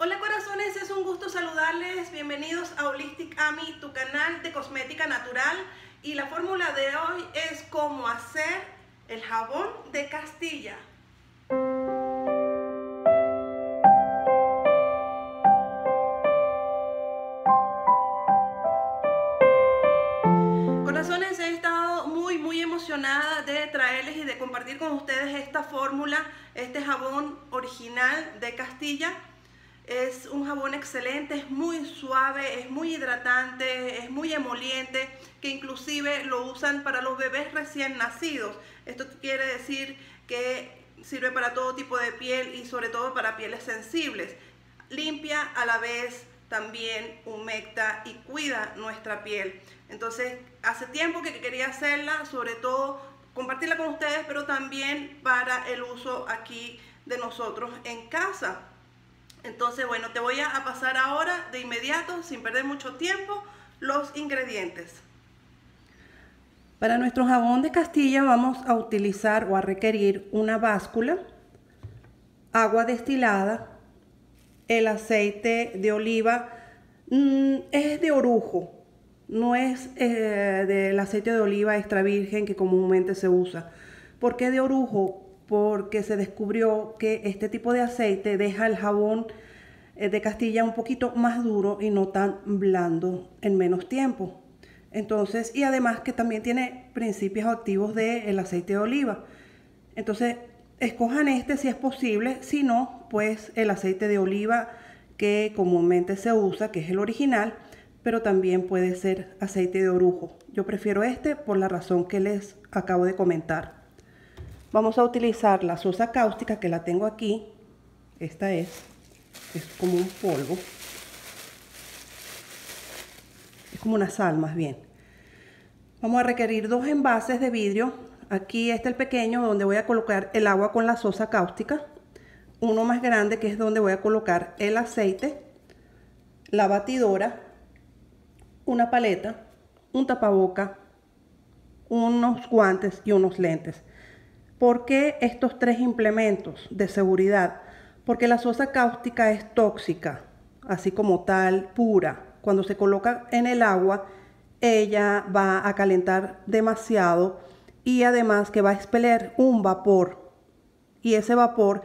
Hola corazones, es un gusto saludarles. Bienvenidos a Holistic Ami, tu canal de cosmética natural. Y la fórmula de hoy es cómo hacer el jabón de Castilla. Corazones, he estado muy muy emocionada de traerles y de compartir con ustedes esta fórmula, este jabón original de Castilla. Es un jabón excelente, es muy suave, es muy hidratante, es muy emoliente, que inclusive lo usan para los bebés recién nacidos. Esto quiere decir que sirve para todo tipo de piel y sobre todo para pieles sensibles. Limpia a la vez, también humecta y cuida nuestra piel. Entonces, hace tiempo que quería hacerla, sobre todo compartirla con ustedes, pero también para el uso aquí de nosotros en casa. Entonces, bueno, te voy a pasar ahora de inmediato, sin perder mucho tiempo, los ingredientes. Para nuestro jabón de Castilla vamos a utilizar o a requerir una báscula, agua destilada, el aceite de oliva mm, es de orujo, no es eh, del aceite de oliva extra virgen que comúnmente se usa. ¿Por qué de orujo? Porque se descubrió que este tipo de aceite deja el jabón eh, de Castilla un poquito más duro y no tan blando en menos tiempo. Entonces, y además que también tiene principios activos del aceite de oliva. Entonces, escojan este si es posible, si no, pues el aceite de oliva que comúnmente se usa, que es el original, pero también puede ser aceite de orujo. Yo prefiero este por la razón que les acabo de comentar. Vamos a utilizar la sosa cáustica que la tengo aquí. Esta es, es como un polvo. Es como una sal más bien. Vamos a requerir dos envases de vidrio Aquí está el pequeño donde voy a colocar el agua con la sosa cáustica. Uno más grande que es donde voy a colocar el aceite, la batidora, una paleta, un tapaboca, unos guantes y unos lentes. ¿Por qué estos tres implementos de seguridad? Porque la sosa cáustica es tóxica, así como tal, pura. Cuando se coloca en el agua, ella va a calentar demasiado y además que va a expeler un vapor y ese vapor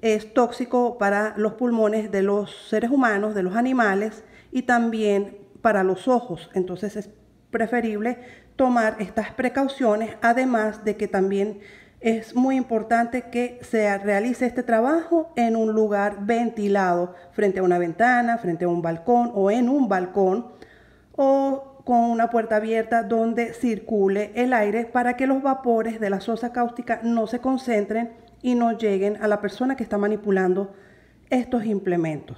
es tóxico para los pulmones de los seres humanos, de los animales y también para los ojos. Entonces es preferible tomar estas precauciones, además de que también es muy importante que se realice este trabajo en un lugar ventilado, frente a una ventana, frente a un balcón o en un balcón o con una puerta abierta donde circule el aire para que los vapores de la sosa cáustica no se concentren y no lleguen a la persona que está manipulando estos implementos.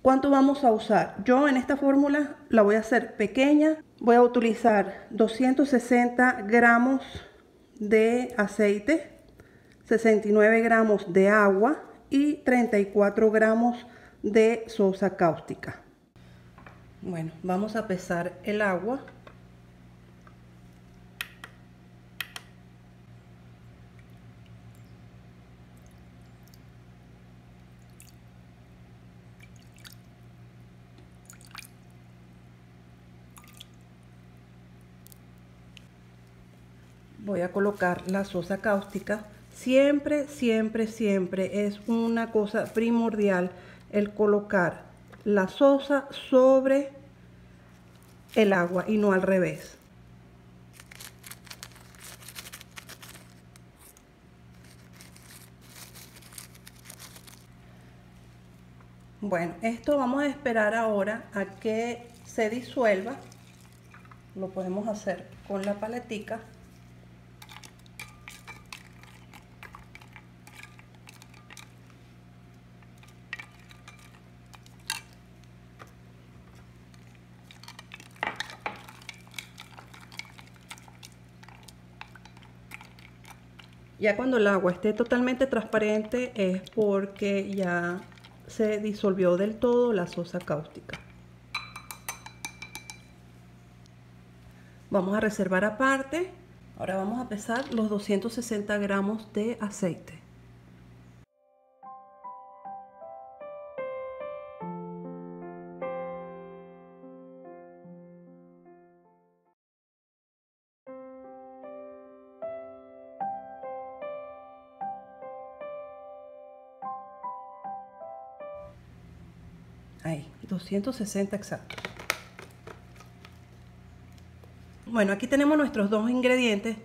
¿Cuánto vamos a usar? Yo en esta fórmula la voy a hacer pequeña. Voy a utilizar 260 gramos de aceite, 69 gramos de agua y 34 gramos de sosa cáustica. Bueno, vamos a pesar el agua. Voy a colocar la sosa cáustica. Siempre, siempre, siempre es una cosa primordial el colocar la sosa sobre el agua y no al revés. Bueno, esto vamos a esperar ahora a que se disuelva. Lo podemos hacer con la paletica. Ya cuando el agua esté totalmente transparente es porque ya se disolvió del todo la sosa cáustica. Vamos a reservar aparte. Ahora vamos a pesar los 260 gramos de aceite. Ahí, 260 exacto. Bueno, aquí tenemos nuestros dos ingredientes,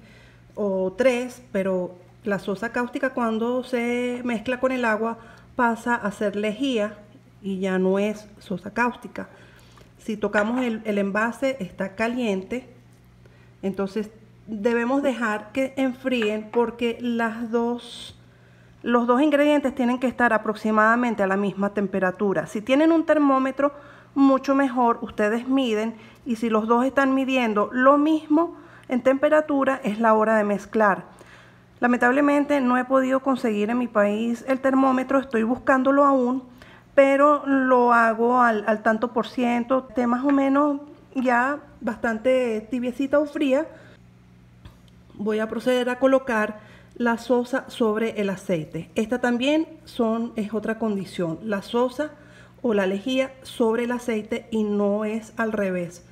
o tres, pero la sosa cáustica cuando se mezcla con el agua pasa a ser lejía y ya no es sosa cáustica. Si tocamos el, el envase está caliente, entonces debemos dejar que enfríen porque las dos los dos ingredientes tienen que estar aproximadamente a la misma temperatura. Si tienen un termómetro, mucho mejor, ustedes miden y si los dos están midiendo lo mismo en temperatura, es la hora de mezclar. Lamentablemente no he podido conseguir en mi país el termómetro, estoy buscándolo aún, pero lo hago al, tanto por ciento, esté más o menos ya bastante tibiecita o fría. Voy a proceder a colocar la sosa sobre el aceite. Esta también son, es otra condición, la sosa o la lejía sobre el aceite y no es al revés.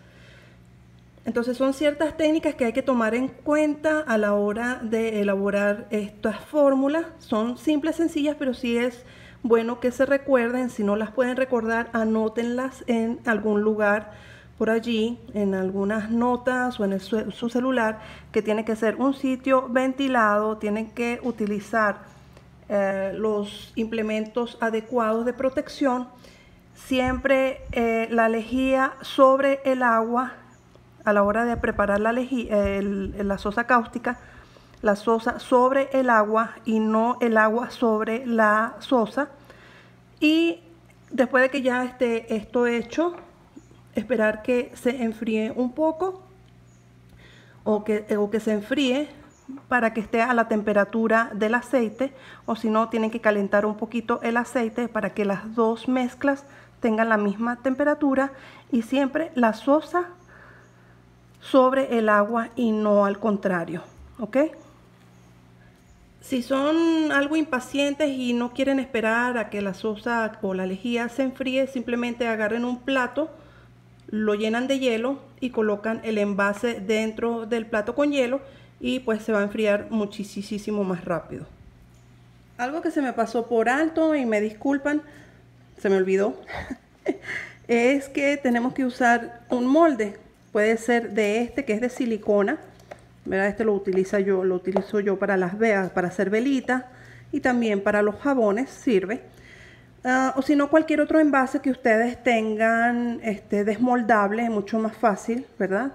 Entonces son ciertas técnicas que hay que tomar en cuenta a la hora de elaborar estas fórmulas. Son simples, sencillas, pero sí es bueno que se recuerden. Si no las pueden recordar, anótenlas en algún lugar por allí en algunas notas o en su, celular que tiene que ser un sitio ventilado, tienen que utilizar eh, los implementos adecuados de protección, siempre eh, la lejía sobre el agua a la hora de preparar la, la sosa cáustica, la sosa sobre el agua y no el agua sobre la sosa. Y después de que ya esté esto hecho, esperar que se enfríe un poco o que, o que se enfríe para que esté a la temperatura del aceite o si no tienen que calentar un poquito el aceite para que las dos mezclas tengan la misma temperatura y siempre la sosa sobre el agua y no al contrario ok si son algo impacientes y no quieren esperar a que la sosa o la lejía se enfríe simplemente agarren un plato lo llenan de hielo y colocan el envase dentro del plato con hielo y pues se va a enfriar muchísimo más rápido. Algo que se me pasó por alto y me disculpan, se me olvidó, es que tenemos que usar un molde. Puede ser de este que es de silicona, ¿verdad? Este lo utiliza yo, lo utilizo yo para las veas, para hacer velitas y también para los jabones sirve. Ah, o si no, cualquier otro envase que ustedes tengan este, desmoldable, mucho más fácil, ¿verdad?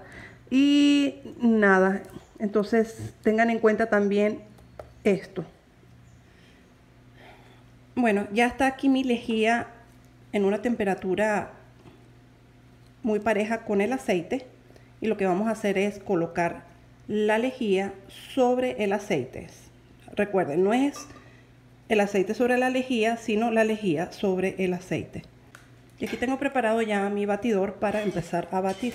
Y nada, entonces tengan en cuenta también esto. Bueno, ya está aquí mi lejía en una temperatura muy pareja con el aceite. Y lo que vamos a hacer es colocar la lejía sobre el aceite. Recuerden, no es el aceite sobre la lejía, sino la lejía sobre el aceite. Y aquí tengo preparado ya mi batidor para empezar a batir.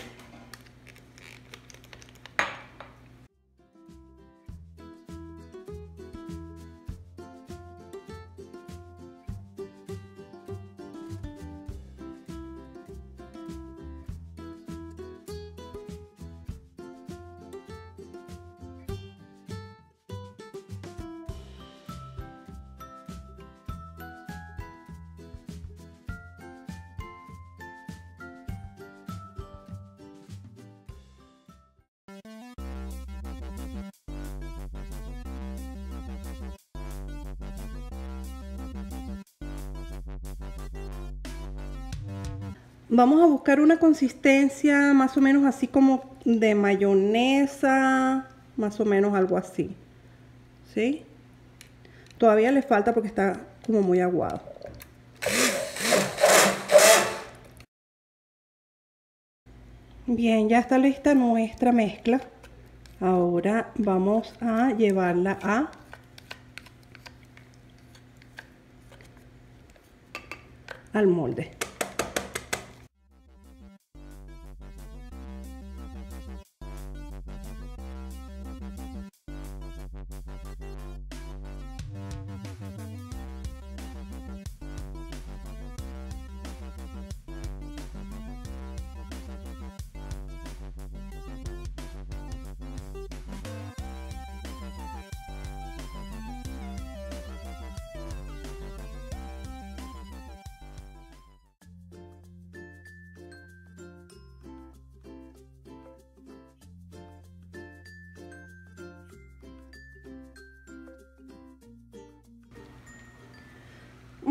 Vamos a buscar una consistencia más o menos así como de mayonesa, más o menos algo así. ¿Sí? Todavía le falta porque está como muy aguado. Bien, ya está lista nuestra mezcla. Ahora vamos a llevarla a al molde.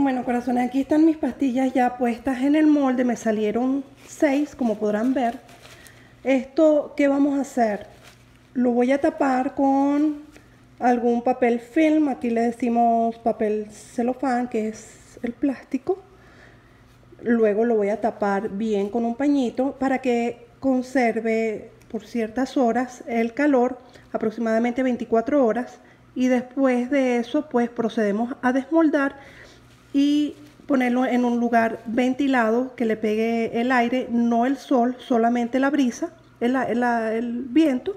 Bueno, corazones, aquí están mis pastillas ya puestas en el molde. Me salieron seis, como podrán ver. Esto, ¿qué vamos a hacer? Lo voy a tapar con algún papel film. Aquí le decimos papel celofán, que es el plástico. Luego lo voy a tapar bien con un pañito para que conserve por ciertas horas el calor, aproximadamente 24 horas. Y después de eso, pues procedemos a desmoldar y ponerlo en un lugar ventilado que le pegue el aire, no el sol, solamente la brisa, el, el, viento,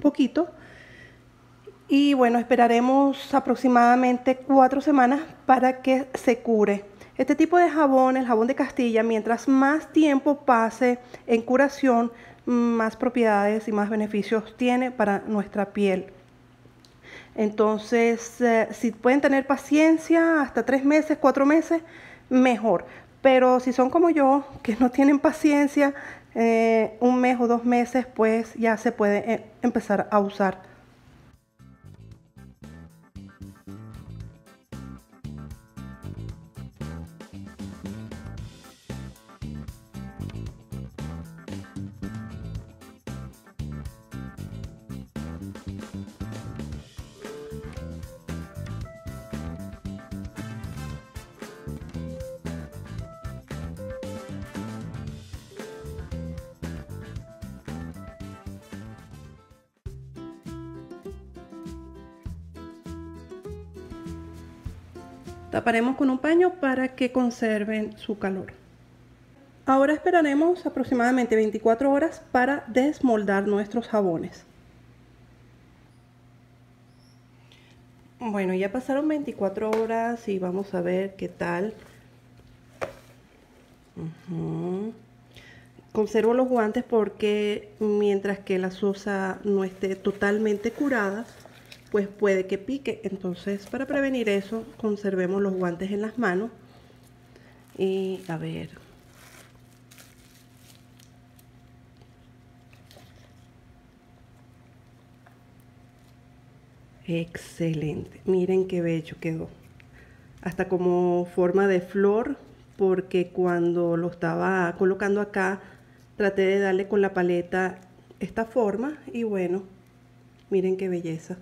poquito. Y bueno, esperaremos aproximadamente cuatro semanas para que se cure. Este tipo de jabón, el jabón de Castilla, mientras más tiempo pase en curación, más propiedades y más beneficios tiene para nuestra piel. Entonces, eh, si pueden tener paciencia hasta tres meses, cuatro meses, mejor. Pero si son como yo, que no tienen paciencia, eh, un mes o dos meses, pues ya se puede eh, empezar a usar. Taparemos con un paño para que conserven su calor. Ahora esperaremos aproximadamente 24 horas para desmoldar nuestros jabones. Bueno, ya pasaron 24 horas y vamos a ver qué tal. Conservo los guantes porque mientras que la sosa no esté totalmente curada, pues puede que pique. Entonces, para prevenir eso, conservemos los guantes en las manos. Y a ver. Excelente. Miren qué bello quedó. Hasta como forma de flor, porque cuando lo estaba colocando acá, traté de darle con la paleta esta forma y bueno, miren qué belleza.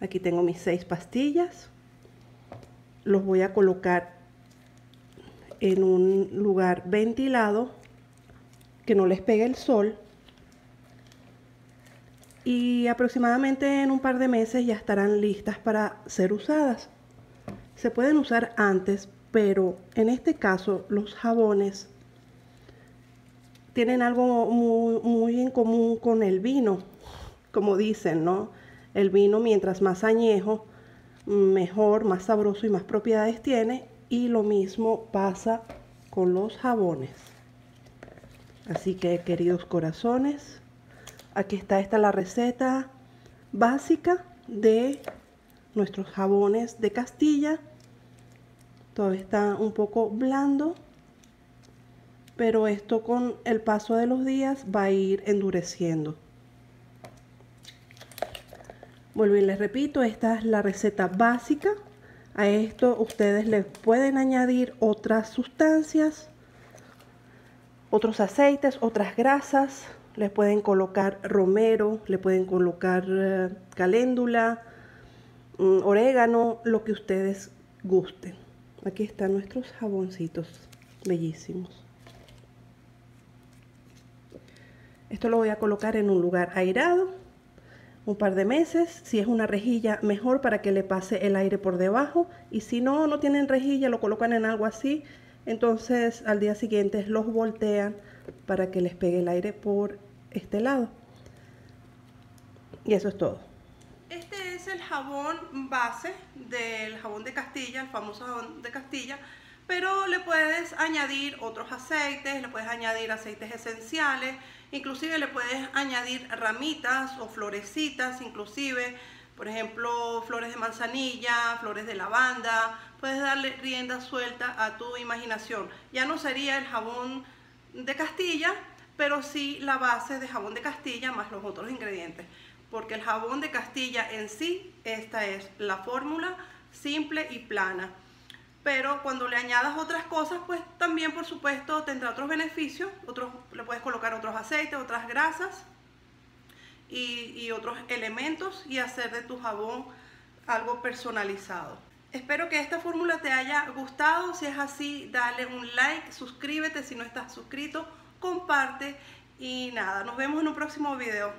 Aquí tengo mis seis pastillas. Los voy a colocar en un lugar ventilado que no les pegue el sol. Y aproximadamente en un par de meses ya estarán listas para ser usadas. Se pueden usar antes, pero en este caso los jabones tienen algo muy, en común con el vino, como dicen, ¿no? El vino mientras más añejo, mejor, más sabroso y más propiedades tiene. Y lo mismo pasa con los jabones. Así que queridos corazones, aquí está esta la receta básica de nuestros jabones de Castilla. Todo está un poco blando, pero esto con el paso de los días va a ir endureciendo. Vuelvo y les repito, esta es la receta básica. A esto ustedes le pueden añadir otras sustancias, otros aceites, otras grasas. Les pueden colocar romero, le pueden colocar eh, caléndula, mm, orégano, lo que ustedes gusten. Aquí están nuestros jaboncitos bellísimos. Esto lo voy a colocar en un lugar airado un par de meses. Si es una rejilla, mejor para que le pase el aire por debajo. Y si no, no tienen rejilla, lo colocan en algo así. Entonces al día siguiente los voltean para que les pegue el aire por este lado. Y eso es todo. Este es el jabón base del jabón de Castilla, el famoso jabón de Castilla. Pero le puedes añadir otros aceites, le puedes añadir aceites esenciales, Inclusive le puedes añadir ramitas o florecitas, inclusive, por ejemplo, flores de manzanilla, flores de lavanda. Puedes darle rienda suelta a tu imaginación. Ya no sería el jabón de Castilla, pero sí la base de jabón de Castilla más los otros ingredientes. Porque el jabón de Castilla en sí, esta es la fórmula simple y plana. Pero cuando le añadas otras cosas, pues también por supuesto tendrá otros beneficios, otros, le puedes colocar otros aceites, otras grasas y, y otros elementos y hacer de tu jabón algo personalizado. Espero que esta fórmula te haya gustado, si es así dale un like, suscríbete si no estás suscrito, comparte y nada, nos vemos en un próximo video.